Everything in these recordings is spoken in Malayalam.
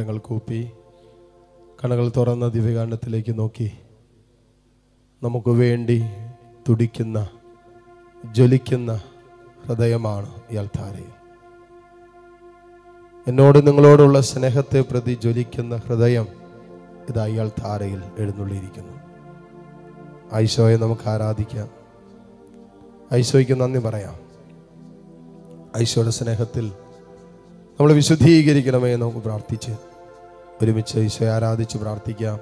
കരങ്ങൾ കൂപ്പി കണകൾ തുറന്ന ദിവ്യകാന്ഡത്തിലേക്ക് നോക്കി. നമുക്ക് വേണ്ടി തുടിക്കുന്ന ജ്വലിക്കുന്ന ഹൃദയമാണ് ഇയാൾ താരയിൽ എന്നോട് നിങ്ങളോടുള്ള സ്നേഹത്തെ പ്രതി ജ്വലിക്കുന്ന ഹൃദയം ഇതാ ഇയാൾ താരയിൽ എഴുന്നള്ളിയിരിക്കുന്നു. ഐശോയെ നമുക്ക് ആരാധിക്കാം. ഐശോയ്ക്ക് നന്ദി പറയാം. ഐശോയുടെ സ്നേഹത്തിൽ നമ്മൾ വിശുദ്ധീകരിക്കണമേ നമുക്ക് പ്രാർത്ഥിച്ച് ഒരുമിച്ച് ഈശോയെ ആരാധിച്ച് പ്രാർത്ഥിക്കാം.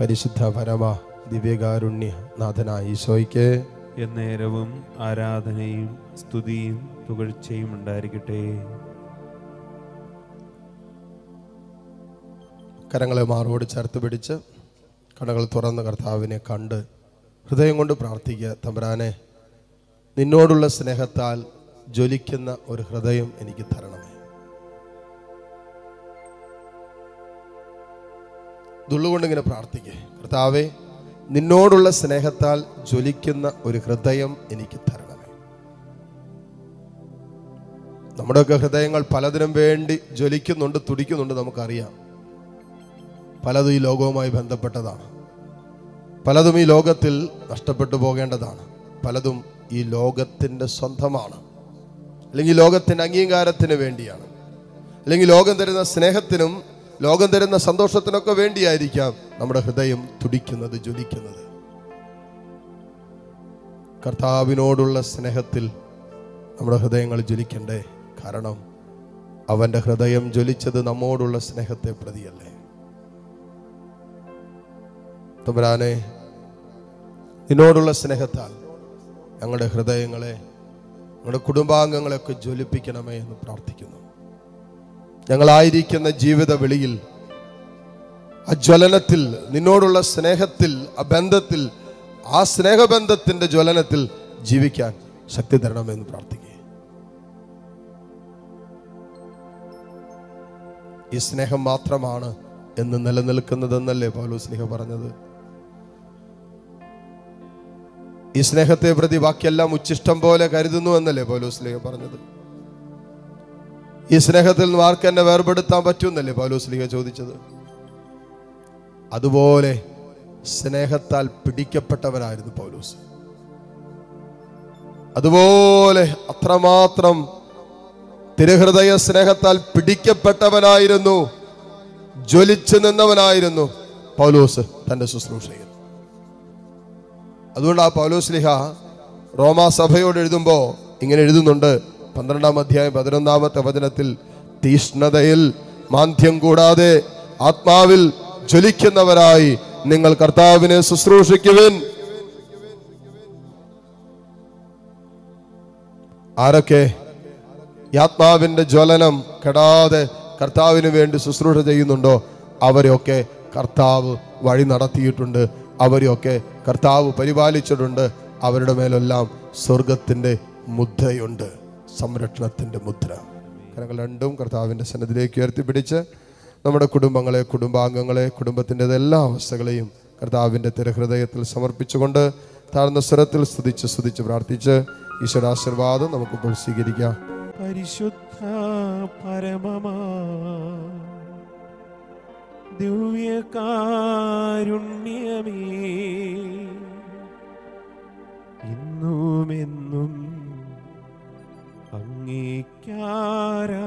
പരിശുദ്ധ പരമ ദിവ്യകാരുണ്യ നാഥനായ ഈശോയ്ക്ക് എന്നേരവും ആരാധനയും സ്തുതിയും പുകഴ്ചയും ഉണ്ടായിരിക്കട്ടെ. കരങ്ങളെ മാറോട് ചേർത്ത് പിടിച്ച് കടകൾ തുറന്ന് കർത്താവിനെ കണ്ട് ഹൃദയം കൊണ്ട് പ്രാർത്ഥിക്കുക തമ്പരാനെ നിന്നോടുള്ള സ്നേഹത്താൽ ജ്വലിക്കുന്ന ഒരു ഹൃദയം എനിക്ക് തരണമേ. ഇങ്ങനെ പ്രാർത്ഥിക്കേ. കർത്താവേ നിന്നോടുള്ള സ്നേഹത്താൽ ജ്വലിക്കുന്ന ഒരു ഹൃദയം എനിക്ക് തരണമേ. നമ്മുടെയൊക്കെ ഹൃദയങ്ങൾ പലതിനും വേണ്ടി ജ്വലിക്കുന്നുണ്ട് തുടിക്കുന്നുണ്ട് നമുക്കറിയാം. പലതും ഈ ലോകവുമായി ബന്ധപ്പെട്ടതാണ്. പലതും ഈ ലോകത്തിൽ നഷ്ടപ്പെട്ടു പോകേണ്ടതാണ്. പലതും ഈ ലോകത്തിന്റെ സ്വന്തമാണ്. അല്ലെങ്കിൽ ലോകത്തിന്റെ അംഗീകാരത്തിന് വേണ്ടിയാണ്. അല്ലെങ്കിൽ ലോകം തരുന്ന സ്നേഹത്തിനും ലോകം തരുന്ന സന്തോഷത്തിനൊക്കെ വേണ്ടിയായിരിക്കാം നമ്മുടെ ഹൃദയം തുടിക്കുന്നത് ജ്വലിക്കുന്നത്. കർത്താവിനോടുള്ള സ്നേഹത്തിൽ നമ്മുടെ ഹൃദയങ്ങൾ ജ്വലിക്കണ്ടേ? കാരണം അവന്റെ ഹൃദയം ജ്വലിച്ചത് നമ്മോടുള്ള സ്നേഹത്തെ പ്രതിയല്ലേ? തമ്പുരാനെ നിന്നോടുള്ള സ്നേഹത്താൽ ഞങ്ങളുടെ ഹൃദയങ്ങളെ ഞങ്ങളുടെ കുടുംബാംഗങ്ങളെയൊക്കെ ജ്വലിപ്പിക്കണമേ എന്ന് പ്രാർത്ഥിക്കുന്നു. ഞങ്ങളായിരിക്കുന്ന ജീവിത വെളിയിൽ ആ ജ്വലനത്തിൽ നിന്നോടുള്ള സ്നേഹത്തിൽ ആ ബന്ധത്തിൽ ആ സ്നേഹബന്ധത്തിന്റെ ജ്വലനത്തിൽ ജീവിക്കാൻ ശക്തി തരണമെന്ന് പ്രാർത്ഥിക്കുക. ഈ സ്നേഹം മാത്രമാണ് എന്ന് നിലനിൽക്കുന്നതെന്നല്ലേ പൗലോസ് സ്നേഹ പറഞ്ഞത്? ഈ സ്നേഹത്തെ പ്രതി ബാക്കിയെല്ലാം ഉച്ചിഷ്ടം പോലെ കരുതുന്നു എന്നല്ലേ പൗലോസ് സ്നേഹ പറഞ്ഞത്? ഈ സ്നേഹത്തിൽ നിന്ന് ആർക്ക് എന്നെ വേർപെടുത്താൻ പറ്റുമെന്നല്ലേ പൗലോസ് ലീഗ ചോദിച്ചത്? അതുപോലെ സ്നേഹത്താൽ പിടിക്കപ്പെട്ടവനായിരുന്നു പൗലോസ്. അതുപോലെ അത്രമാത്രം തിരുഹൃദയ സ്നേഹത്താൽ പിടിക്കപ്പെട്ടവനായിരുന്നു ജ്വലിച്ചു നിന്നവനായിരുന്നു പൗലോസ് തന്റെ ശുശ്രൂഷയിൽ. അതുകൊണ്ട് ആ പൗലോസ് ലിഹ റോമാ സഭയോട് എഴുതുമ്പോൾ ഇങ്ങനെ എഴുതുന്നുണ്ട് പന്ത്രണ്ടാം അധ്യായം പതിനൊന്നാമത്തെ വചനത്തിൽ തീഷ്ണതയിൽ മാന്ധ്യം കൂടാതെ ആത്മാവിൽ ജ്വലിക്കുന്നവരായി നിങ്ങൾ കർത്താവിനെ ശുശ്രൂഷിക്കുവിൻ. ആരൊക്കെ ആത്മാവിന്റെ ജ്വലനം കെടാതെ കർത്താവിന് വേണ്ടി ശുശ്രൂഷ ചെയ്യുന്നുണ്ടോ? അവരെയൊക്കെ കർത്താവ് വഴി നടത്തിയിട്ടുണ്ട്. അവരെയൊക്കെ കർത്താവ് പരിപാലിച്ചിട്ടുണ്ട്. അവരുടെ മേലെല്ലാം സ്വർഗത്തിന്റെ മുദ്രയുണ്ട്. സംരക്ഷണത്തിന്റെ മുദ്ര. കരങ്ങൾ രണ്ടും കർത്താവിന്റെ സന്നദ്ധിയിലേക്ക് ഉയർത്തിപ്പിടിച്ച് നമ്മുടെ കുടുംബങ്ങളെ കുടുംബാംഗങ്ങളെ കുടുംബത്തിന്റെ എല്ലാ അവസ്ഥകളെയും കർത്താവിന്റെ തിരഹൃദയത്തിൽ സമർപ്പിച്ചുകൊണ്ട് താഴ്ന്ന സ്വരത്തിൽ സ്തുതിച്ച് സ്തുതിച്ച് പ്രാർത്ഥിച്ച് ഈശ്വരാശീർവാദം നമുക്കിപ്പോൾ സ്വീകരിക്കാം. പരിശുദ്ധ പരമമാ ദിവ്യകാരുണ്യമേ ഇന്നും എന്നും അങ്ങേക്കാരാധനാ